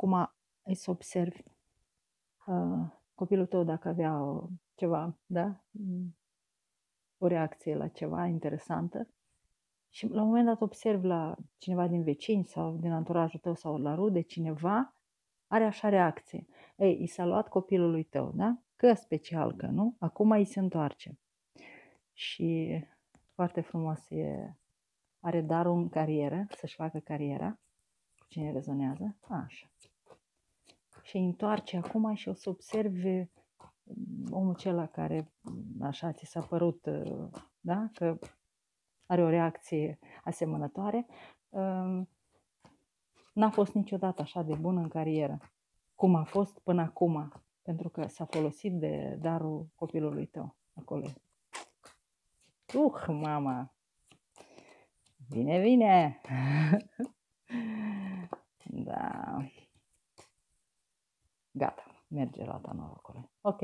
Acum ai să observi uh, copilul tău dacă avea o, ceva, da? O reacție la ceva interesantă și la un moment dat observi la cineva din vecini sau din anturajul tău sau la rude, cineva are așa reacție. Ei, i s-a luat copilului tău, da? Că special că, nu? Acum îi se întoarce. Și foarte frumos e, are darul în carieră, să-și facă cariera, cu cine rezonează, așa. Și îi întoarce acum și o să observe omul acela care așa ți s-a părut, da? Că are o reacție asemănătoare, um, n-a fost niciodată așa de bun în carieră, cum a fost până acum, pentru că s-a folosit de darul copilului tău acolo. Uh, mama! Vine, vine! da. Gata, merge la ta norocule. Ok.